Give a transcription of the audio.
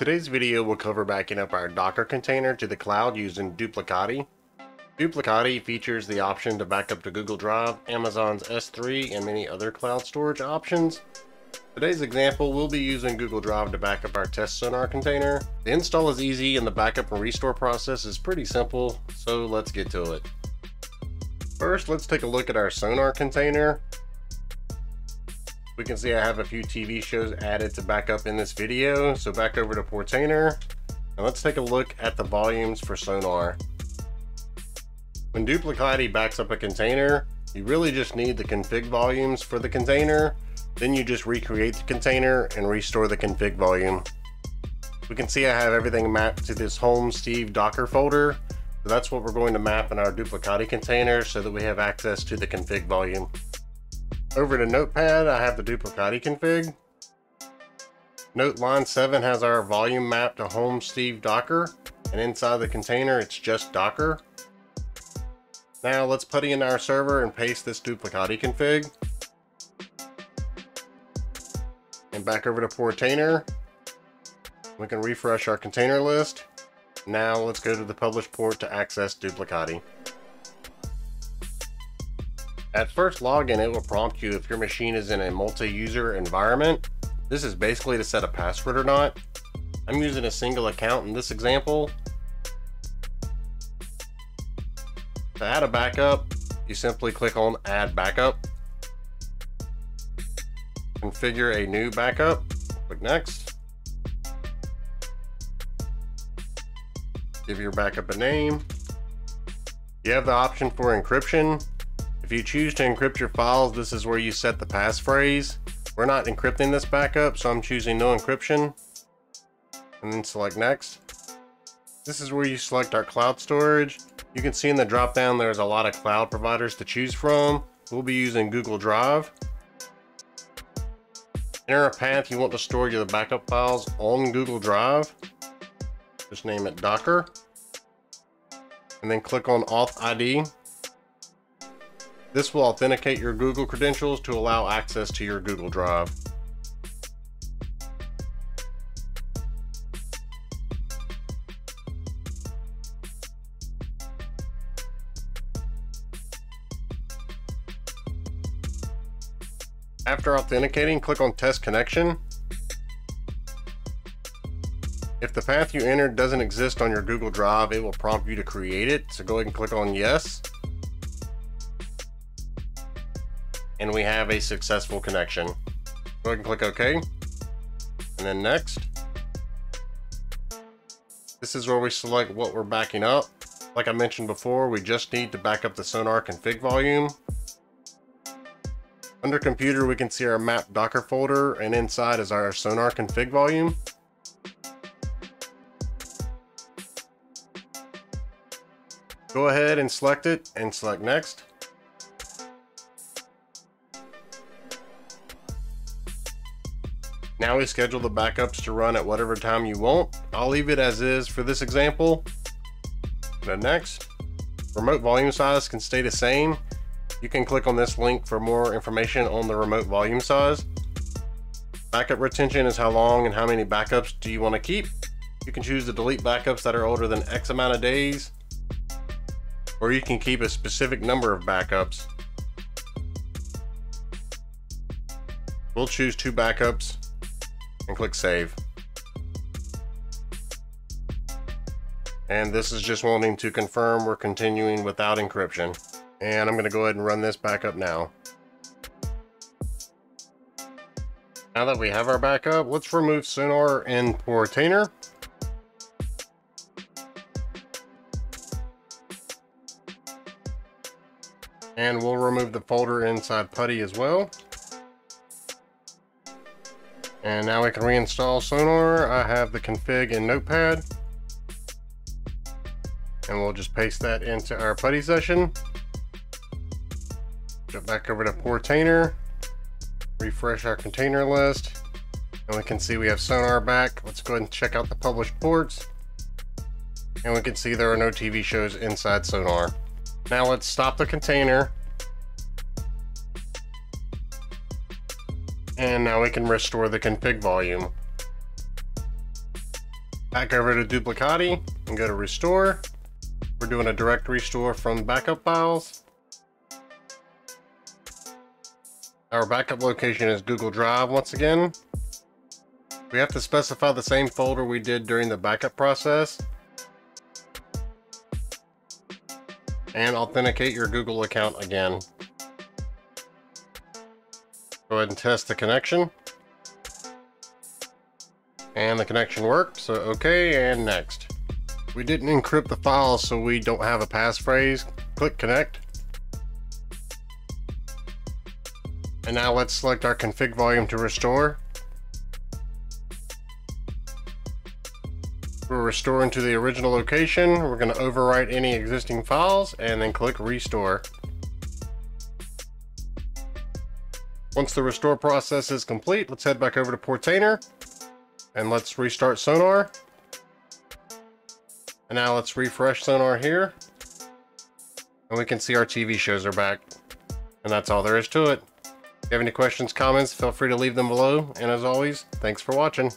Today's video will cover backing up our Docker container to the cloud using Duplicati. Duplicati features the option to back up to Google Drive, Amazon's S3, and many other cloud storage options. Today's example, we'll be using Google Drive to back up our test Sonarr container. The install is easy and the backup and restore process is pretty simple, so let's get to it. First, let's take a look at our Sonarr container. We can see I have a few TV shows added to back up in this video, so back over to Portainer. And let's take a look at the volumes for Sonarr. When Duplicati backs up a container, you really just need the config volumes for the container then you just recreate the container and restore the config volume. We can see I have everything mapped to this home Steve Docker folder. So that's what we're going to map in our Duplicati container so that we have access to the config volume. Over to Notepad, I have the Duplicati config. Note line 7 has our volume mapped to home Steve Docker, and inside the container it's just Docker. Now let's put in our server and paste this Duplicati config. And back over to Portainer. We can refresh our container list. Now let's go to the publish port to access Duplicati. At first login, it will prompt you if your machine is in a multi-user environment. This is basically to set a password or not. I'm using a single account in this example. To add a backup, you simply click on add backup configure a new backup. Click next. Give your backup a name. You have the option for encryption. If you choose to encrypt your files, this is where you set the passphrase. We're not encrypting this backup, so I'm choosing no encryption. And then select next. This is where you select our cloud storage. You can see in the drop down there's a lot of cloud providers to choose from. We'll be using Google Drive. Enter a path you want to store your backup files on Google Drive. Just name it Docker. And then click on Auth ID. This will authenticate your Google credentials to allow access to your Google Drive. After authenticating, click on Test Connection. If the path you entered doesn't exist on your Google Drive, it will prompt you to create it. So go ahead and click on Yes. And we have a successful connection. Go ahead and click OK. And then Next. This is where we select what we're backing up. Like I mentioned before, we just need to back up the Sonarr config volume. Under computer, we can see our map Docker folder, and inside is our Sonarr config volume. Go ahead and select it and select next. We schedule the backups to run at whatever time you want. I'll leave it as is for this example. Then next. Remote volume size can stay the same you can click on this link for more information on the remote volume size. Backup retention is how long and how many backups do you want to keep. You can choose to delete backups that are older than X amount of days, or you can keep a specific number of backups. We'll choose two backups and click save. And this is just wanting to confirm we're continuing without encryption. And I'm going to go ahead and run this back up now. Now that we have our backup, let's remove Sonarr and Portainer. And we'll remove the folder inside PuTTY as well. And now we can reinstall Sonarr. I have the config in Notepad. And we'll just paste that into our PuTTY session. Jump back over to Portainer, refresh our container list, and we can see we have Sonarr back. Let's go ahead and check out the published ports. And we can see there are no TV shows inside Sonarr. Now let's stop the container. And now we can restore the config volume. Back over to Duplicati and go to restore. We're doing a direct restore from backup files. Our backup location is Google Drive once again. We have to specify the same folder we did during the backup process. And authenticate your Google account again. Go ahead and test the connection. And the connection worked, so okay, and next. We didn't encrypt the files so we don't have a passphrase. Click connect. And now let's select our config volume to restore. We're restoring to the original location. We're going to overwrite any existing files and then click restore. Once the restore process is complete, let's head back over to Portainer and let's restart Sonarr. And now let's refresh Sonarr here. And we can see our TV shows are back. And that's all there is to it. If you have any questions, comments, feel free to leave them below. And as always, thanks for watching.